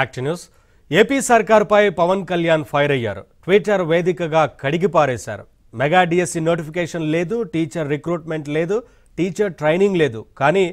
Act news AP సర్కార్పై Pawan Kalyan fire అయ్యారు. Twitter వేదికగా కడిగి పారేశారు. మెగా డిఎస్సి నోటిఫికేషన్ లేదు టీచర్ రిక్రూట్మెంట్ లేదు టీచర్ ట్రైనింగ్ లేదు. కానీ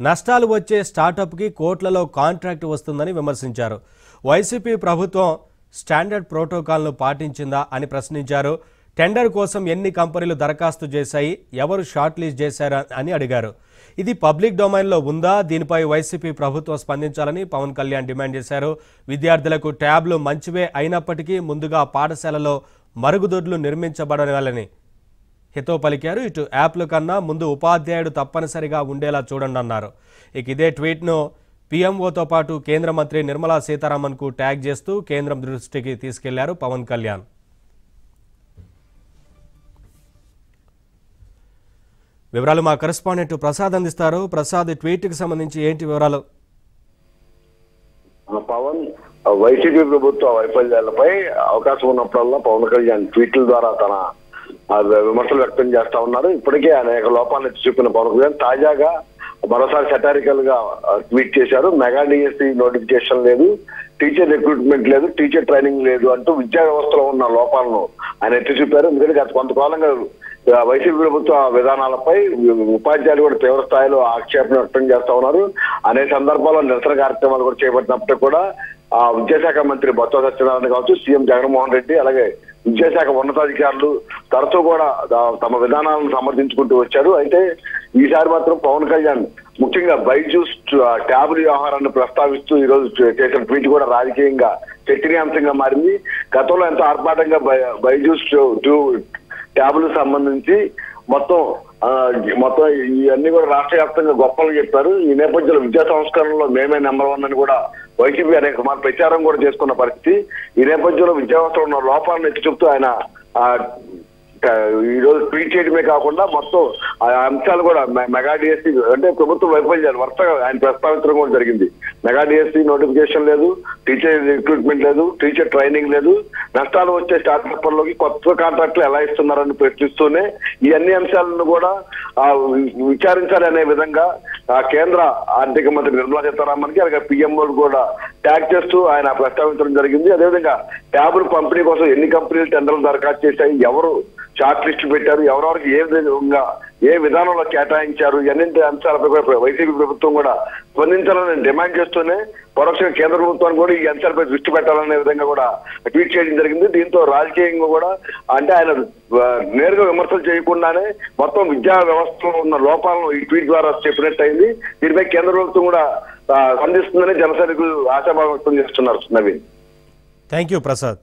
నష్టాలు వచ్చే స్టార్టప్కి కోట్లలో కాంట్రాక్ట్ వస్తుందని విమర్శించారు. వైసీపీ ప్రభుత్వం స్టాండర్డ్ ప్రోటోకాల్ను పాటించిందా అని ప్రశ్నించారు. టెండర్ కోసం ఎన్ని కంపెనీలు దరఖాస్తు చేశాయి ఎవరు షార్ట్ లిస్ట్ చేశారా అని అడిగారు. ఇది పబ్లిక్ డొమైన్లో ఉందా? దీనిపై వైసీపీ ప్రభుత్వం స్పందించాలని పవన్ కళ్యాణ్ డిమాండ్ చేశారు. విద్యార్థులకు ట్యాబ్లు మంచివే అయినప్పటికీ ముందుగా పాఠశాలలో మరుగుదొడ్లు నిర్మించబడాలని హితో పలికారు. ఇటు యాప్ల కన్నా ముందు ఉపాధ్యాయుడు తప్పనిసరిగా ఉండేలా చూడండి అన్నారు. ఇక ఇదే ట్వీట్ను పీఎంఓతో పాటు కేంద్ర మంత్రి నిర్మలా సీతారామన్కు ట్యాగ్ చేస్తూ కేంద్రం దృష్టికి తీసుకెళ్ళారు పవన్ కళ్యాణ్. వివరాలు మా కరెస్పాండెంట్ ప్రసాద్ అందిస్తారు. ప్రసాద్ ట్వీట్కి సంబంధించి ఏంటి వివరాలు? పవన్ వైసీపీ ప్రభుత్వ వైఫల్యాలపై అవకాశం ఉన్నప్పుడల్లా పవన్ కళ్యాణ్ ట్వీట్ల ద్వారా తన విమర్శలు వ్యక్తం చేస్తా ఉన్నారు. ఇప్పటికే అనేక లోపాలను ఎత్తి చూపిన పవన్ కళ్యాణ్ తాజాగా మరోసారి సెటారికల్గా ట్వీట్ చేశారు. మెగా డిఎస్సి నోటిఫికేషన్ లేదు. టీచర్ రిక్రూట్మెంట్ లేదు. టీచర్ ట్రైనింగ్ లేదు అంటూ విద్యా వ్యవస్థలో ఉన్న లోపాలను ఆయన ఎత్తి చూపారు. ఎందుకంటే గత కొంతకాలంగా వైసీపీ ప్రభుత్వ విధానాలపై ఉపాధ్యాయులు కూడా తీవ్ర స్థాయిలో ఆక్షేపణ వ్యక్తం చేస్తా ఉన్నారు. అనేక సందర్భాల్లో నిరసన కార్యక్రమాలు కూడా చేపట్టినప్పుడు కూడా ఆ విద్యాశాఖ మంత్రి బొత్స సత్యనారాయణ కావచ్చు సీఎం జగన్మోహన్ రెడ్డి అలాగే విద్యాశాఖ ఉన్నతాధికారులు తరచూ కూడా తమ విధానాలను సమర్థించుకుంటూ వచ్చారు. అయితే ఈసారి మాత్రం పవన్ కళ్యాణ్ ముఖ్యంగా బైజూస్ ట్యాబుల్ వ్యవహారాన్ని ప్రస్తావిస్తూ ఈ రోజు చేసిన ట్వీట్ కూడా రాజకీయంగా చర్చనీయాంశంగా మారింది. గతంలో ఎంతో ఆర్భాటంగా బై- బైజూస్ ట్యాబ్లకు సంబంధించి మొత్తం ఆ, మొత్తం ఇవన్నీ కూడా రాష్ట్ర వ్యాప్తంగా గొప్పలు చెప్పారు. ఈ నేపథ్యంలో విద్యా సంస్కరణలో మేమే నెంబర్ వన్ అని కూడా వైసీపీ అనేక మార్లు ప్రచారం కూడా చేసుకున్న పరిస్థితి. ఈ నేపథ్యంలో విద్యా వ్యవస్థలో ఉన్న లోపాలను ఎత్తి చూపుతూ ఆయన ఈ రోజు ట్వీట్ చేయడమే కాకుండా మొత్తం ఆ అంశాలు కూడా మెగా డిఎస్సీ అంటే ప్రభుత్వ వైఫల్యాలు వరుసగా ఆయన ప్రస్తావించడం కూడా జరిగింది. మెగా డిఎస్సీ నోటిఫికేషన్ లేదు టీచర్ రిక్రూట్మెంట్ లేదు టీచర్ ట్రైనింగ్ లేదు. నష్టాలు వచ్చే స్టార్ట్అప్లోకి కొత్త కాంట్రాక్ట్లు ఎలా ఇస్తున్నారని ప్రశ్నిస్తూనే ఈ అన్ని అంశాలను కూడా విచారించాలి అనే విధంగా ఆ కేంద్ర ఆర్థిక మంత్రి నిర్మలా సీతారామన్కి అలాగే పిఎంఓ కూడా ట్యాగ్ చేస్తూ ఆయన ప్రస్తావించడం జరిగింది. అదేవిధంగా ట్యాబుల్ పంపిణీ కోసం ఎన్ని కంపెనీలు టెండర్లు దరఖాస్తు చేశాయి ఎవరు షార్ట్ లిస్ట్ పెట్టారు. ఎవరెవరికి ఏ విధంగా ఏ విధానంలో కేటాయించారు ఇవన్నీ అంశాలపై కూడా వైసీపీ ప్రభుత్వం కూడా స్పందించాలని డిమాండ్ చేస్తూనే పరోక్షంగా కేంద్ర ప్రభుత్వాన్ని కూడా ఈ అంశాలపై దృష్టి పెట్టాలనే విధంగా కూడా ట్వీట్ చేయడం జరిగింది. దీంతో రాజకీయంగా కూడా అంటే ఆయన నేరుగా విమర్శలు చేయకుండానే మొత్తం విద్యా వ్యవస్థలో ఉన్న లోపాలను ఈ ట్వీట్ ద్వారా చెప్పినట్టు అయింది దీనిపై కేంద్ర ప్రభుత్వం కూడా స్పందిస్తుందని జనసైనికులు ఆశాభావం వ్యక్తం చేస్తున్నారు. నవీన్. Thank you Prasad